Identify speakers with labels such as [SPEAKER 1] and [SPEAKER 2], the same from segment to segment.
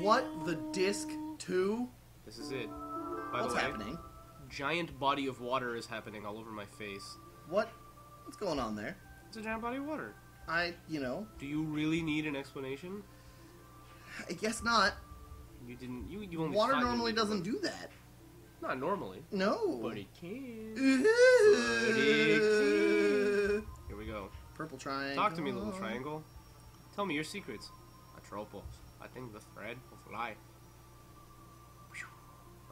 [SPEAKER 1] What the disc two?
[SPEAKER 2] This is it. By
[SPEAKER 1] What's
[SPEAKER 2] the way,
[SPEAKER 1] happening?
[SPEAKER 2] giant body of water is happening all over my face.
[SPEAKER 1] What? What's going on there?
[SPEAKER 2] It's a giant body of water.
[SPEAKER 1] I, you know,
[SPEAKER 2] Do you really need an explanation?
[SPEAKER 1] I guess not.
[SPEAKER 2] You didn't. You you only.
[SPEAKER 1] Water normally doesn't do that.
[SPEAKER 2] Not normally.
[SPEAKER 1] No.
[SPEAKER 2] But it can.
[SPEAKER 1] Purple
[SPEAKER 2] Here we go.
[SPEAKER 1] Purple triangle.
[SPEAKER 2] Talk to me, little triangle. Tell me your secrets. Atropos. I think the thread will fly.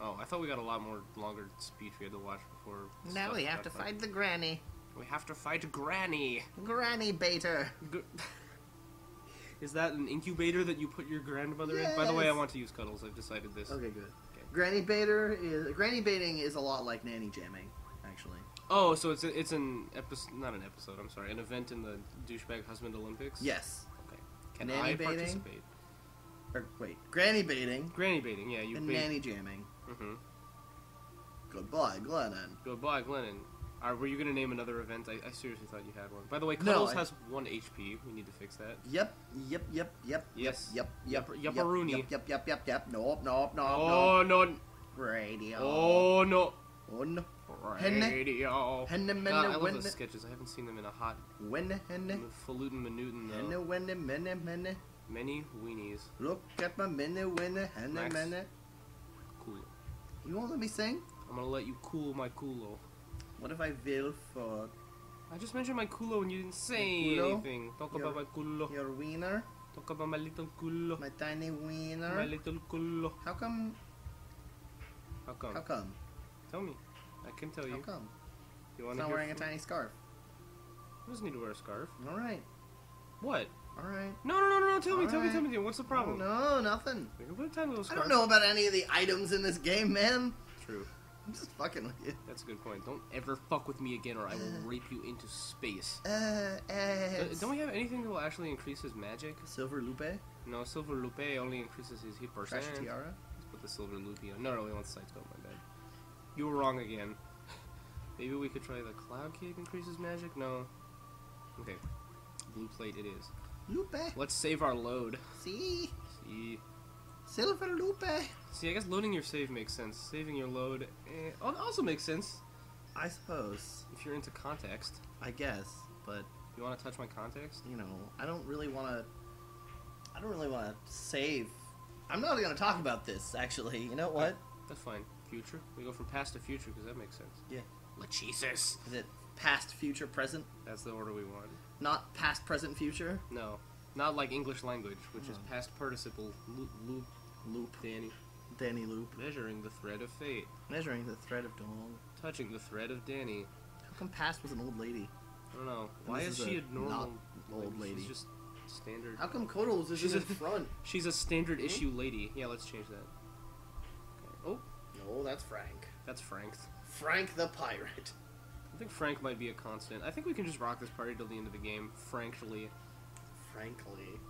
[SPEAKER 2] Oh, I thought we got a lot more longer speech we had to watch before.
[SPEAKER 1] Now we have to
[SPEAKER 2] fun.
[SPEAKER 1] fight the granny.
[SPEAKER 2] We have to fight Granny.
[SPEAKER 1] Granny baiter.
[SPEAKER 2] Gr- Is that an incubator that you put your grandmother in? By the way, I want to use cuddles. I've decided this.
[SPEAKER 1] Okay, good.
[SPEAKER 2] Okay.
[SPEAKER 1] Granny baiter is granny baiting is a lot like nanny jamming, actually.
[SPEAKER 2] Oh, so it's a, it's an episode, not an episode. I'm sorry, an event in the douchebag husband Olympics.
[SPEAKER 1] Yes.
[SPEAKER 2] Okay. Can
[SPEAKER 1] Nanny
[SPEAKER 2] I
[SPEAKER 1] baiting?
[SPEAKER 2] participate?
[SPEAKER 1] Or wait, granny baiting
[SPEAKER 2] Granny baiting. Yeah, you
[SPEAKER 1] and
[SPEAKER 2] bait.
[SPEAKER 1] nanny jamming.
[SPEAKER 2] Mm-hmm.
[SPEAKER 1] Goodbye, Glennon.
[SPEAKER 2] Goodbye, Glennon. Are, were you gonna name another event? I, I seriously thought you had one. By the way,
[SPEAKER 1] No,
[SPEAKER 2] Cuddles
[SPEAKER 1] I-
[SPEAKER 2] has one HP. We need to fix that.
[SPEAKER 1] Yep, yep, yep, yep.
[SPEAKER 2] Yes.
[SPEAKER 1] Yep, yep,
[SPEAKER 2] Yep,
[SPEAKER 1] yep. Yep, yep, yep, yep, yep. Nope, nope, nope,
[SPEAKER 2] oh
[SPEAKER 1] nope.
[SPEAKER 2] no!
[SPEAKER 1] Radio.
[SPEAKER 2] Oh no!
[SPEAKER 1] Oh no. Henne.
[SPEAKER 2] Radio.
[SPEAKER 1] Henne,
[SPEAKER 2] God,
[SPEAKER 1] menne,
[SPEAKER 2] I love those sketches. I haven't seen them in a hot
[SPEAKER 1] Wenne, henne.
[SPEAKER 2] falutin minuten
[SPEAKER 1] Henne,
[SPEAKER 2] though.
[SPEAKER 1] wenne, menne, menne.
[SPEAKER 2] Many weenies.
[SPEAKER 1] Look at my mini wenne, henne,
[SPEAKER 2] Max.
[SPEAKER 1] menne.
[SPEAKER 2] Cool.
[SPEAKER 1] You won't let me sing?
[SPEAKER 2] I'm gonna let you cool my culo.
[SPEAKER 1] What if I will for...
[SPEAKER 2] I just mentioned my culo and you didn't say anything. Talk
[SPEAKER 1] Your-
[SPEAKER 2] about my culo.
[SPEAKER 1] your wiener?
[SPEAKER 2] Talk about my little culo.
[SPEAKER 1] My tiny wiener?
[SPEAKER 2] My little culo.
[SPEAKER 1] How come?
[SPEAKER 2] How come?
[SPEAKER 1] How come?
[SPEAKER 2] Tell me. I can tell
[SPEAKER 1] How
[SPEAKER 2] you.
[SPEAKER 1] How come?
[SPEAKER 2] You
[SPEAKER 1] He's
[SPEAKER 2] want
[SPEAKER 1] not wearing a tiny scarf.
[SPEAKER 2] He doesn't need to wear a scarf.
[SPEAKER 1] All right,
[SPEAKER 2] What?
[SPEAKER 1] All right.
[SPEAKER 2] No, no, no, no, no. Tell me, tell me, tell me. What's the problem?
[SPEAKER 1] No, nothing.
[SPEAKER 2] We can put a tiny little
[SPEAKER 1] I don't know about any of the items in this game, man.
[SPEAKER 2] True.
[SPEAKER 1] I'm just fucking with you.
[SPEAKER 2] That's a good point. Don't ever fuck with me again or I will rape you into space.
[SPEAKER 1] Uh,
[SPEAKER 2] Uh, don't we have anything that will actually increase his magic?
[SPEAKER 1] Silver Loupe?
[SPEAKER 2] No, Silver Loupe only increases his hit percent.
[SPEAKER 1] Fresh Tiara?
[SPEAKER 2] Let's put the Silver Loupe on. No, no, we want the my bad. You were wrong again. Maybe we could try the Cloud Cake increases magic? No. Okay. Blue plate it is.
[SPEAKER 1] Lupe?
[SPEAKER 2] Let's save our load.
[SPEAKER 1] See?
[SPEAKER 2] See.
[SPEAKER 1] Silver Loupe?
[SPEAKER 2] See, I guess loading your save makes sense. Saving your load eh, also makes sense
[SPEAKER 1] I suppose.
[SPEAKER 2] if you're into context.
[SPEAKER 1] I guess. But,
[SPEAKER 2] You want to touch my context?
[SPEAKER 1] you know, I don't really want to. I don't really want to save. I'm not going to talk about this, actually. You know what?
[SPEAKER 2] That's fine. Future? We go from past to future because that makes sense.
[SPEAKER 1] Yeah.
[SPEAKER 2] Jesus.
[SPEAKER 1] Is it past, future, present?
[SPEAKER 2] That's the order we want.
[SPEAKER 1] Not past, present, future?
[SPEAKER 2] No. Not like English language, which is
[SPEAKER 1] Oh.
[SPEAKER 2] past participle. Loop, loop,
[SPEAKER 1] Loop.
[SPEAKER 2] Danny.
[SPEAKER 1] Danny Loop.
[SPEAKER 2] Measuring the thread of fate.
[SPEAKER 1] Measuring the thread of dawn.
[SPEAKER 2] Touching the thread of Danny.
[SPEAKER 1] How come past was an old lady?
[SPEAKER 2] I don't know.
[SPEAKER 1] And
[SPEAKER 2] Why is
[SPEAKER 1] is
[SPEAKER 2] she
[SPEAKER 1] a
[SPEAKER 2] normal
[SPEAKER 1] not old lady.
[SPEAKER 2] She's just standard.
[SPEAKER 1] How come Kodals is
[SPEAKER 2] She's
[SPEAKER 1] in
[SPEAKER 2] a-
[SPEAKER 1] front?
[SPEAKER 2] She's a standard
[SPEAKER 1] Hmm?
[SPEAKER 2] issue lady. Yeah, let's change that. Okay. Oh,
[SPEAKER 1] No, that's Frank.
[SPEAKER 2] that's Frank.
[SPEAKER 1] Frank the pirate.
[SPEAKER 2] I think Frank might be a constant. I think we can just rock this party till the end of the game. Frankly.
[SPEAKER 1] Frankly.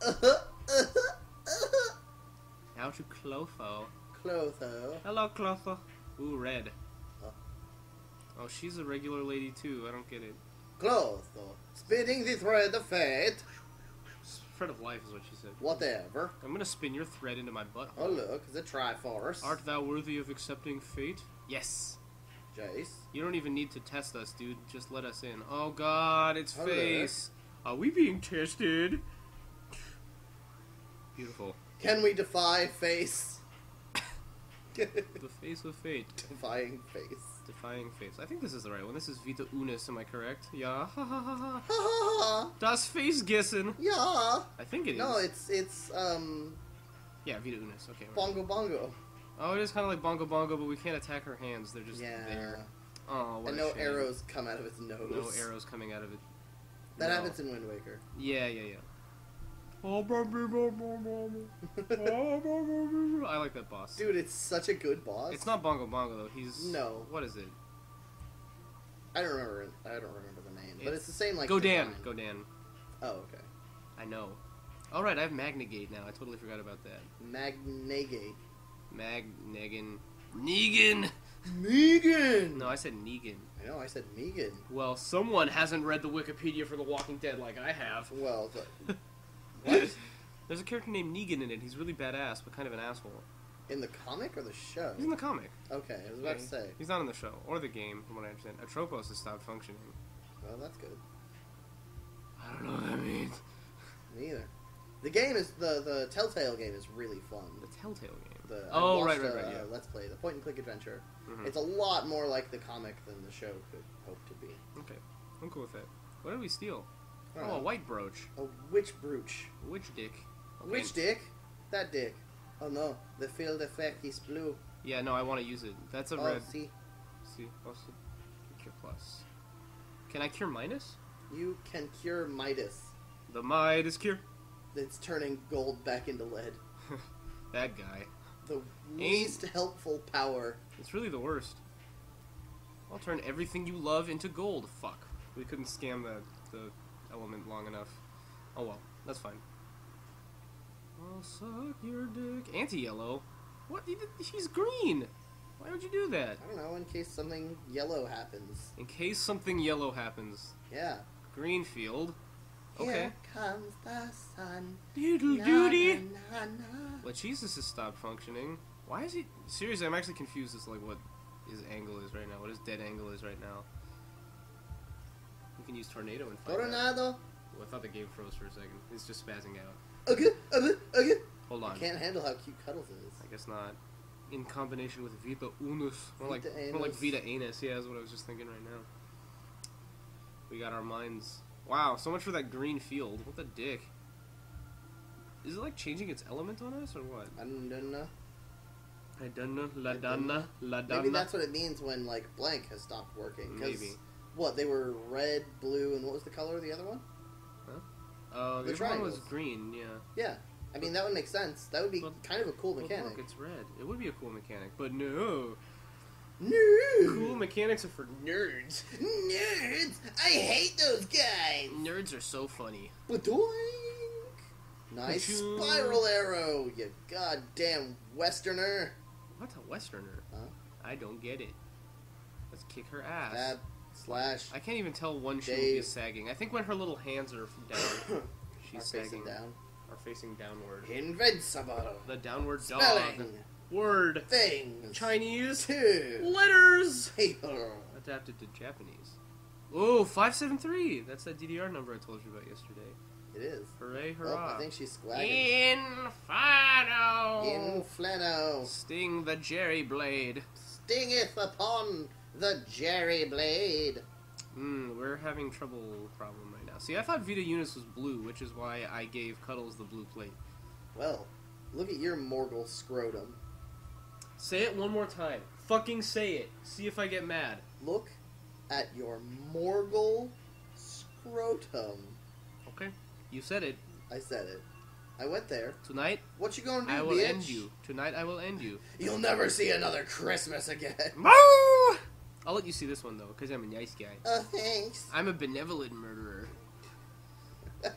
[SPEAKER 2] Now to Clotho.
[SPEAKER 1] Clotho.
[SPEAKER 2] Hello, Clotho. Ooh, red.
[SPEAKER 1] Huh?
[SPEAKER 2] Oh, she's a regular lady too. I don't get it.
[SPEAKER 1] Clotho. Spinning the thread of fate.
[SPEAKER 2] Thread of life is what she said.
[SPEAKER 1] Whatever.
[SPEAKER 2] I'm gonna spin your thread into my butthole.
[SPEAKER 1] Oh look, the Triforce.
[SPEAKER 2] Art thou worthy of accepting fate? Yes.
[SPEAKER 1] Jace.
[SPEAKER 2] You don't even need to test us, dude. Just let us in. Oh god, it's
[SPEAKER 1] Hello.
[SPEAKER 2] face. Are we being tested? Beautiful.
[SPEAKER 1] Can we defy face?
[SPEAKER 2] The face of fate.
[SPEAKER 1] Defying face.
[SPEAKER 2] Defying face. I think this is the right one. This is Vita Unus, am I correct? Yeah. Ha ha ha ha.
[SPEAKER 1] Ha ha ha.
[SPEAKER 2] Das Face Gissen.
[SPEAKER 1] Yeah.
[SPEAKER 2] I think it is.
[SPEAKER 1] No, it's it's um
[SPEAKER 2] Yeah, Vita Unus. Okay. right.
[SPEAKER 1] bongo bongo.
[SPEAKER 2] Oh, it is kind of like Bongo Bongo, but we can't attack her hands. They're just
[SPEAKER 1] yeah.
[SPEAKER 2] there. Oh, what
[SPEAKER 1] And no
[SPEAKER 2] shame.
[SPEAKER 1] arrows come out of its nose.
[SPEAKER 2] No arrows coming out of it.
[SPEAKER 1] That
[SPEAKER 2] No.
[SPEAKER 1] happens in Wind Waker.
[SPEAKER 2] Yeah, yeah, yeah. I like that boss.
[SPEAKER 1] Dude, it's such a good boss.
[SPEAKER 2] It's not Bongo Bongo though. He's
[SPEAKER 1] No.
[SPEAKER 2] What is it?
[SPEAKER 1] I don't remember. I don't remember the name, but
[SPEAKER 2] It's-
[SPEAKER 1] it's the same like.
[SPEAKER 2] Go Dan.
[SPEAKER 1] design.
[SPEAKER 2] Go Dan.
[SPEAKER 1] Oh, okay.
[SPEAKER 2] I know. All right, I have Magnagate now. I totally forgot about that.
[SPEAKER 1] Magnagate.
[SPEAKER 2] Mag Negan. Negan.
[SPEAKER 1] Megan.
[SPEAKER 2] No, I said Negan.
[SPEAKER 1] I know. I said Megan.
[SPEAKER 2] Well, someone hasn't read the Wikipedia for The Walking Dead like I have.
[SPEAKER 1] Well, the, what?
[SPEAKER 2] There's a character named Negan in it. He's really badass, but kind of an asshole.
[SPEAKER 1] In the comic or the show?
[SPEAKER 2] He's in the comic.
[SPEAKER 1] Okay, I was about to say.
[SPEAKER 2] He's not in the show or the game, from what I understand. Atropos has stopped functioning.
[SPEAKER 1] Well, that's good.
[SPEAKER 2] I don't know what that means.
[SPEAKER 1] Me either. The game is the the Telltale game is really fun.
[SPEAKER 2] The Telltale game.
[SPEAKER 1] The,
[SPEAKER 2] Oh,
[SPEAKER 1] watched
[SPEAKER 2] right, right, right,
[SPEAKER 1] uh. Let's play the point and click adventure.
[SPEAKER 2] Mhm.
[SPEAKER 1] It's a lot more like the comic than the show could hope to be.
[SPEAKER 2] Okay, I'm cool with that. What did we steal? Oh, a white brooch.
[SPEAKER 1] A witch brooch.
[SPEAKER 2] A witch dick? Okay.
[SPEAKER 1] Which dick? That dick. Oh no, the field effect is blue.
[SPEAKER 2] Yeah, no, I want to use it. That's a
[SPEAKER 1] oh,
[SPEAKER 2] red.
[SPEAKER 1] see,
[SPEAKER 2] See, also cure plus. Can I cure minus?
[SPEAKER 1] you can cure Midas.
[SPEAKER 2] The Midas cure.
[SPEAKER 1] It's turning gold back into lead.
[SPEAKER 2] That guy.
[SPEAKER 1] The least helpful power.
[SPEAKER 2] It's really the worst. I'll turn everything you love into gold. Fuck. We couldn't scam the the element long enough. Oh well, that's fine. I'll suck your dick. Anti-yellow. What? He He's green. Why would you do that?
[SPEAKER 1] I don't know, in case something yellow happens.
[SPEAKER 2] In case something yellow happens.
[SPEAKER 1] Yeah.
[SPEAKER 2] Greenfield. Okay.
[SPEAKER 1] Here comes the sun.
[SPEAKER 2] Doodle
[SPEAKER 1] Na,
[SPEAKER 2] doody.
[SPEAKER 1] na, na, na.
[SPEAKER 2] Well, Jesus has stopped functioning. Why is he? Seriously, I'm actually confused as to like what his angle is right now. What his dead angle is right now. We can use tornado and find out.
[SPEAKER 1] Coronado.
[SPEAKER 2] Oh, I thought the game froze for a second. It's just spazzing out.
[SPEAKER 1] Okay, okay, okay.
[SPEAKER 2] Hold
[SPEAKER 1] I
[SPEAKER 2] on.
[SPEAKER 1] can't handle how cute Cuddles is.
[SPEAKER 2] I guess not. In combination with Vita Unus. More like,
[SPEAKER 1] Vita
[SPEAKER 2] more like Vita Anus. Yeah, that's what I was just thinking right now. We got our minds. Wow, so much for that green field. What the dick? Is it like changing its element on us or what?
[SPEAKER 1] I don't, know.
[SPEAKER 2] I don't know. La
[SPEAKER 1] I don't
[SPEAKER 2] donna.
[SPEAKER 1] Maybe that's what it means when like blank has stopped working.
[SPEAKER 2] Maybe.
[SPEAKER 1] What they were red, blue, and what was the color of the other one?
[SPEAKER 2] Uh,
[SPEAKER 1] The
[SPEAKER 2] the other one was green, yeah.
[SPEAKER 1] Yeah. I mean that would make sense. That would be
[SPEAKER 2] Well-
[SPEAKER 1] kind of a cool mechanic.
[SPEAKER 2] look, it's red. It would be a cool mechanic, but no.
[SPEAKER 1] No.
[SPEAKER 2] Cool mechanics are for nerds.
[SPEAKER 1] Nerds! I hate those guys.
[SPEAKER 2] Nerds are so funny.
[SPEAKER 1] Badoink! Nice spiral arrow, you goddamn westerner.
[SPEAKER 2] What a westerner.
[SPEAKER 1] Huh?
[SPEAKER 2] I don't get it. Let's kick her ass.
[SPEAKER 1] Slash
[SPEAKER 2] I can't even tell one shoe is sagging. I think when her little hands are down,
[SPEAKER 1] are
[SPEAKER 2] she's
[SPEAKER 1] facing
[SPEAKER 2] sagging.
[SPEAKER 1] down.
[SPEAKER 2] Are facing downward.
[SPEAKER 1] Invincible.
[SPEAKER 2] The downward dog.
[SPEAKER 1] Spelling
[SPEAKER 2] Word.
[SPEAKER 1] things.
[SPEAKER 2] Chinese.
[SPEAKER 1] Two.
[SPEAKER 2] Letters.
[SPEAKER 1] Paper.
[SPEAKER 2] Adapted to Japanese. Oh, 573. That's that DDR number I told you about yesterday.
[SPEAKER 1] It is.
[SPEAKER 2] Hooray,
[SPEAKER 1] Oh. I think she's swagging.
[SPEAKER 2] Infano.
[SPEAKER 1] Inflano
[SPEAKER 2] Sting the Jerry Blade.
[SPEAKER 1] stingeth upon the Jerry Blade.
[SPEAKER 2] Hmm, we're having trouble problem right now. See, I thought Vita Unus was blue, which is why I gave Cuddles the blue plate.
[SPEAKER 1] Well, look at your Morgul scrotum.
[SPEAKER 2] Say it one more time. Fucking say it. See if I get mad.
[SPEAKER 1] Look at your Morgul scrotum.
[SPEAKER 2] Okay. You said it.
[SPEAKER 1] I said it. I went there.
[SPEAKER 2] Tonight,
[SPEAKER 1] What you gonna do,
[SPEAKER 2] I will
[SPEAKER 1] bitch?
[SPEAKER 2] end you. Tonight, I will end you.
[SPEAKER 1] You'll never see another Christmas again.
[SPEAKER 2] Moo! I'll let you see this one, though, because I'm a nice guy.
[SPEAKER 1] Oh, thanks.
[SPEAKER 2] I'm a benevolent murderer.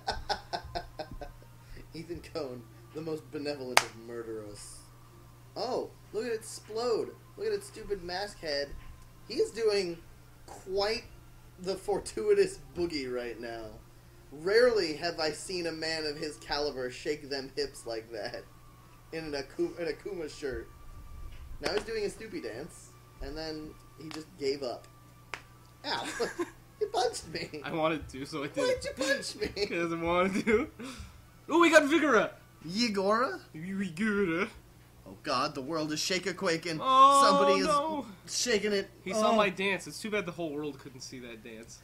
[SPEAKER 1] Ethan Cohn, the most benevolent of murderers. Oh, look at it explode. Look at its stupid mask head. He's doing quite the fortuitous boogie right now. Rarely have I seen a man of his caliber shake them hips like that in an Akuma, an Akuma shirt. Now he's doing a Snoopy dance, and then he just gave up. Ow! you punched me!
[SPEAKER 2] I wanted to, so I did.
[SPEAKER 1] Why did you punch me?
[SPEAKER 2] Because I wanted to. Oh, we got Vigora!
[SPEAKER 1] Yegora?
[SPEAKER 2] Vigora.
[SPEAKER 1] Oh god, the world is shake a quaking.
[SPEAKER 2] Oh,
[SPEAKER 1] Somebody is
[SPEAKER 2] no.
[SPEAKER 1] shaking it.
[SPEAKER 2] He
[SPEAKER 1] oh.
[SPEAKER 2] saw my dance. It's too bad the whole world couldn't see that dance.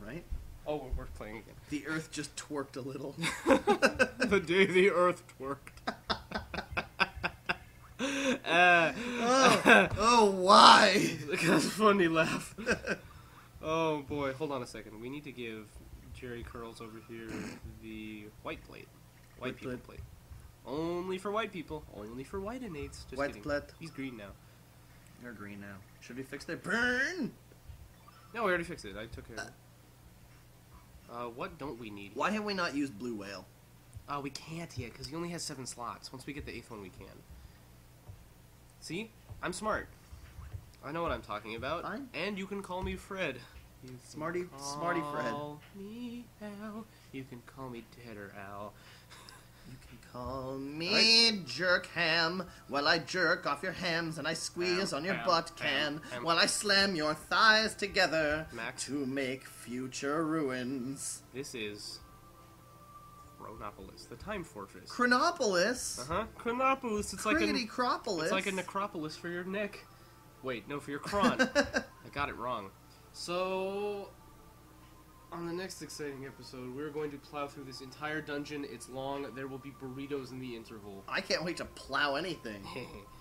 [SPEAKER 1] Right?
[SPEAKER 2] Oh, we're, we're playing again.
[SPEAKER 1] The earth just twerked a little.
[SPEAKER 2] the day the earth twerked. uh,
[SPEAKER 1] oh, oh, why?
[SPEAKER 2] That's a funny laugh. Oh boy, hold on a second. We need to give Jerry Curls over here the white plate. White
[SPEAKER 1] White
[SPEAKER 2] people
[SPEAKER 1] plate.
[SPEAKER 2] plate. Only for white people. Only for white innates. Just
[SPEAKER 1] White
[SPEAKER 2] kidding.
[SPEAKER 1] plate.
[SPEAKER 2] He's green now.
[SPEAKER 1] They're green now. Should we fix their burn?
[SPEAKER 2] No, we already fixed it. I took care of it. Uh, what don't we need?
[SPEAKER 1] Why have we not used blue whale?
[SPEAKER 2] Uh, we can't yet because he only has seven slots. Once we get the eighth one, we can. See, I'm smart. I know what I'm talking about.
[SPEAKER 1] Fine.
[SPEAKER 2] And you can call me Fred. You can
[SPEAKER 1] Smarty- Smarty Fred.
[SPEAKER 2] Me Al. You can call me Dead or Al.
[SPEAKER 1] You can call me Jerk Ham while I jerk off your hams and I squeeze
[SPEAKER 2] Ham,
[SPEAKER 1] on your
[SPEAKER 2] ham,
[SPEAKER 1] butt can
[SPEAKER 2] ham.
[SPEAKER 1] while I slam your thighs together
[SPEAKER 2] Max.
[SPEAKER 1] to make future ruins.
[SPEAKER 2] This is Chronopolis, the Time Fortress.
[SPEAKER 1] Chronopolis.
[SPEAKER 2] Uh huh. Chronopolis. It's like a
[SPEAKER 1] necropolis.
[SPEAKER 2] It's like a necropolis for your neck. Wait, no, for your cron. I got it wrong. So, on the next exciting episode, we're going to plow through this entire dungeon. It's long. There will be burritos in the interval.
[SPEAKER 1] I can't wait to plow anything.